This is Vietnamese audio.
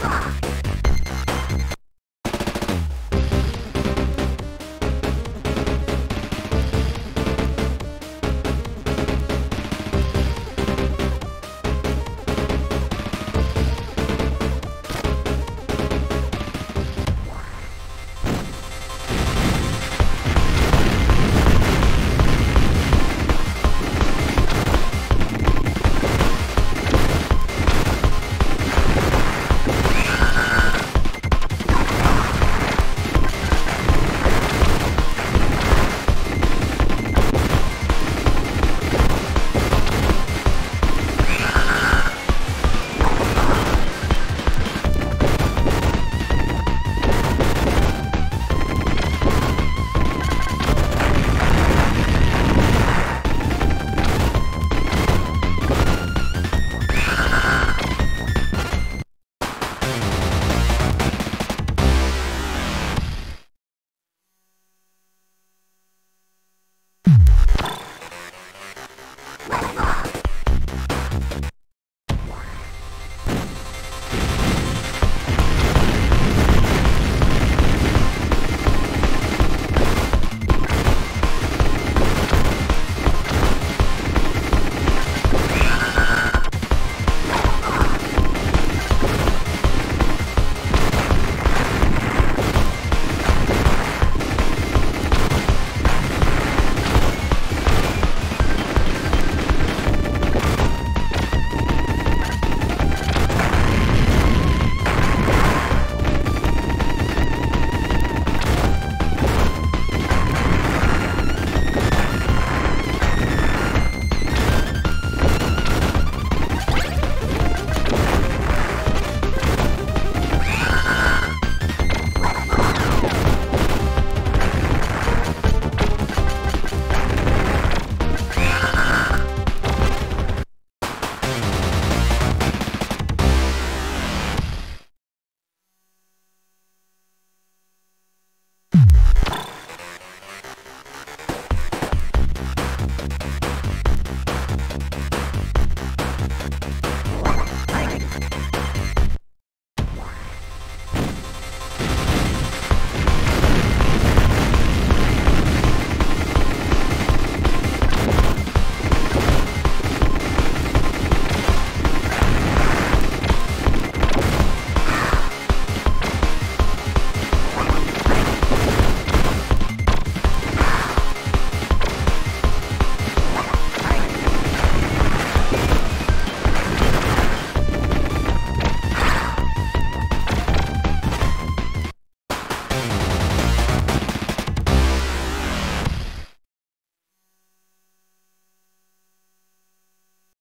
Ha ha ha!